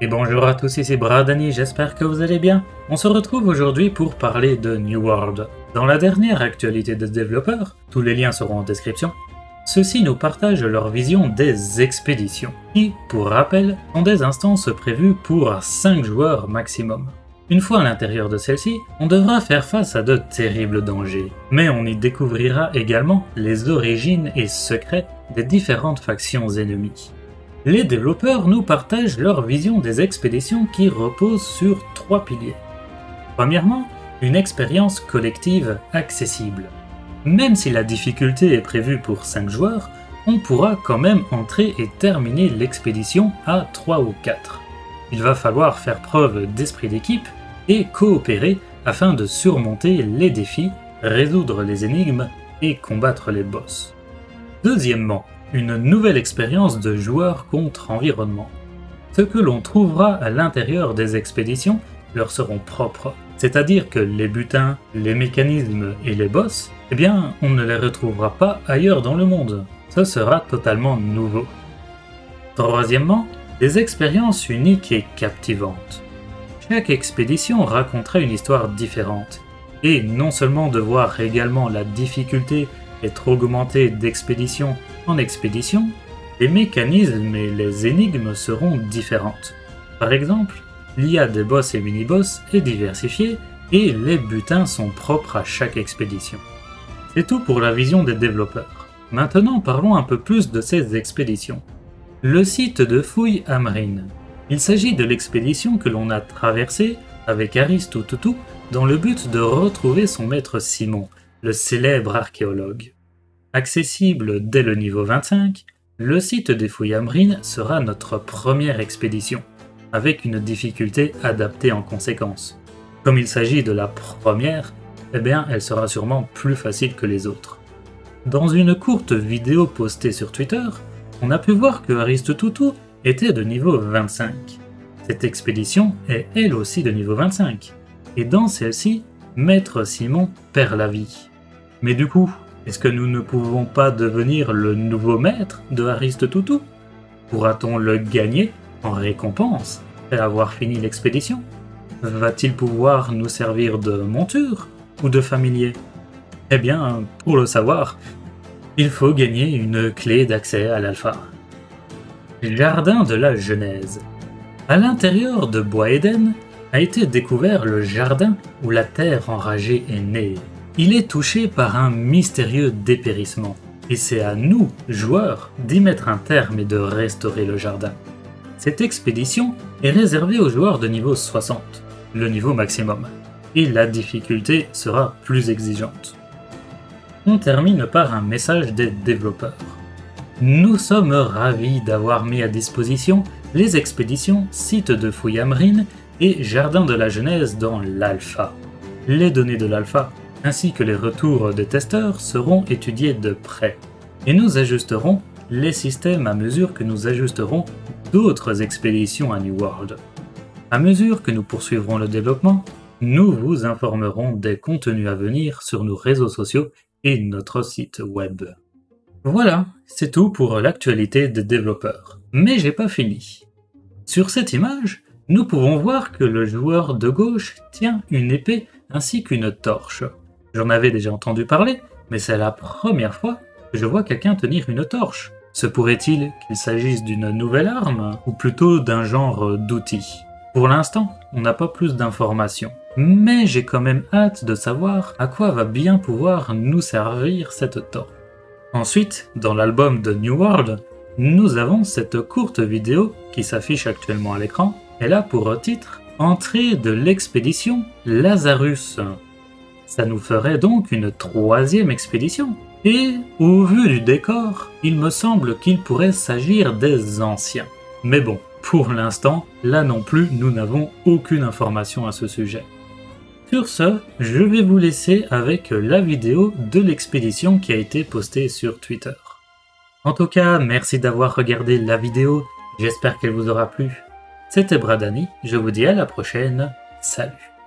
Et bonjour à tous, ici Bradani, j'espère que vous allez bien. On se retrouve aujourd'hui pour parler de New World. Dans la dernière actualité des développeurs, tous les liens seront en description, ceux-ci nous partagent leur vision des expéditions, qui, pour rappel, sont des instances prévues pour 5 joueurs maximum. Une fois à l'intérieur de celle-ci, on devra faire face à de terribles dangers, mais on y découvrira également les origines et secrets des différentes factions ennemies. Les développeurs nous partagent leur vision des expéditions qui reposent sur trois piliers. Premièrement, une expérience collective accessible. Même si la difficulté est prévue pour 5 joueurs, on pourra quand même entrer et terminer l'expédition à 3 ou 4. Il va falloir faire preuve d'esprit d'équipe et coopérer afin de surmonter les défis, résoudre les énigmes et combattre les boss. Deuxièmement, une nouvelle expérience de joueur contre environnement. Ce que l'on trouvera à l'intérieur des expéditions leur seront propres, c'est-à-dire que les butins, les mécanismes et les boss, eh bien, on ne les retrouvera pas ailleurs dans le monde. Ce sera totalement nouveau. Troisièmement, des expériences uniques et captivantes. Chaque expédition raconterait une histoire différente, et non seulement de voir également la difficulté être augmentée d'expédition en expédition, les mécanismes et les énigmes seront différentes. Par exemple, l'IA des boss et mini-boss est diversifiée et les butins sont propres à chaque expédition. C'est tout pour la vision des développeurs. Maintenant parlons un peu plus de ces expéditions. Le site de fouille Amrin. Il s'agit de l'expédition que l'on a traversée avec Aristotutu dans le but de retrouver son maître Simon, le célèbre archéologue. Accessible dès le niveau 25, le site des fouilles sera notre première expédition, avec une difficulté adaptée en conséquence. Comme il s'agit de la première, eh bien elle sera sûrement plus facile que les autres. Dans une courte vidéo postée sur Twitter, on a pu voir que Aristotutu était de niveau 25. Cette expédition est elle aussi de niveau 25, et dans celle-ci, Maître Simon perd la vie. Mais du coup, est-ce que nous ne pouvons pas devenir le nouveau maître de Aristotutu Pourra-t-on le gagner en récompense après avoir fini l'expédition? Va-t-il pouvoir nous servir de monture ou de familier? Eh bien, pour le savoir, il faut gagner une clé d'accès à l'alpha. Jardin de la Genèse. À l'intérieur de Bois Eden a été découvert le jardin où la terre enragée est née il est touché par un mystérieux dépérissement. Et c'est à nous, joueurs, d'y mettre un terme et de restaurer le jardin. Cette expédition est réservée aux joueurs de niveau 60, le niveau maximum, et la difficulté sera plus exigeante. On termine par un message des développeurs. Nous sommes ravis d'avoir mis à disposition les expéditions Site de Fouillamrine et Jardin de la Genèse dans l'alpha. Les données de l'alpha ainsi que les retours des testeurs seront étudiés de près. Et nous ajusterons les systèmes à mesure que nous ajusterons d'autres expéditions à New World. À mesure que nous poursuivrons le développement, nous vous informerons des contenus à venir sur nos réseaux sociaux et notre site web. Voilà, c'est tout pour l'actualité des développeurs. Mais j'ai pas fini. Sur cette image, nous pouvons voir que le joueur de gauche tient une épée ainsi qu'une torche. J'en avais déjà entendu parler, mais c'est la première fois que je vois quelqu'un tenir une torche. Se pourrait-il qu'il s'agisse d'une nouvelle arme, ou plutôt d'un genre d'outil? Pour l'instant, on n'a pas plus d'informations. Mais j'ai quand même hâte de savoir à quoi va bien pouvoir nous servir cette torche. Ensuite, dans l'album de New World, nous avons cette courte vidéo qui s'affiche actuellement à l'écran. Elle a pour titre Entrée de l'expédition Lazarus. Ça nous ferait donc une troisième expédition. Et, au vu du décor, il me semble qu'il pourrait s'agir des anciens. Mais bon, pour l'instant, là non plus, nous n'avons aucune information à ce sujet. Sur ce, je vais vous laisser avec la vidéo de l'expédition qui a été postée sur Twitter. En tout cas, merci d'avoir regardé la vidéo, j'espère qu'elle vous aura plu. C'était Bradani, je vous dis à la prochaine, salut